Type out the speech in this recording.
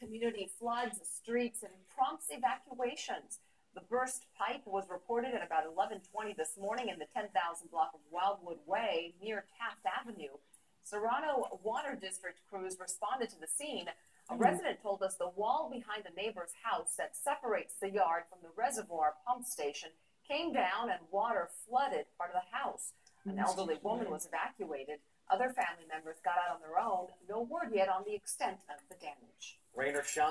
community floods streets and prompts evacuations. The burst pipe was reported at about 11:20 this morning in the 10,000 block of Wildwood Way near Taft Avenue. Serrano Water District crews responded to the scene. A hmm. resident told us the wall behind a neighbor's house that separates the yard from the reservoir pump station came down and water flooded part of the house. An hmm. elderly woman was evacuated. Other family members got out on their own. No word yet on the extent of the damage. Rain or shine.